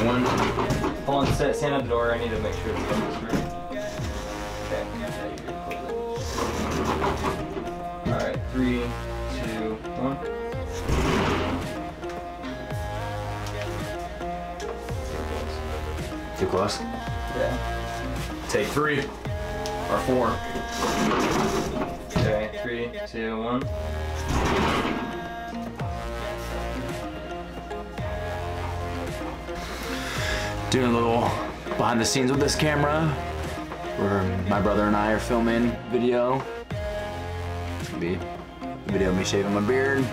Hold on, stand, stand at the door. I need to make sure is ready. Okay. yeah, you're closing. All right, three, two, one. Too close? Yeah. Take three. Or four. Okay, three, two, one. Doing a little behind the scenes with this camera. Where my brother and I are filming video. It's gonna be a video of me shaving my beard.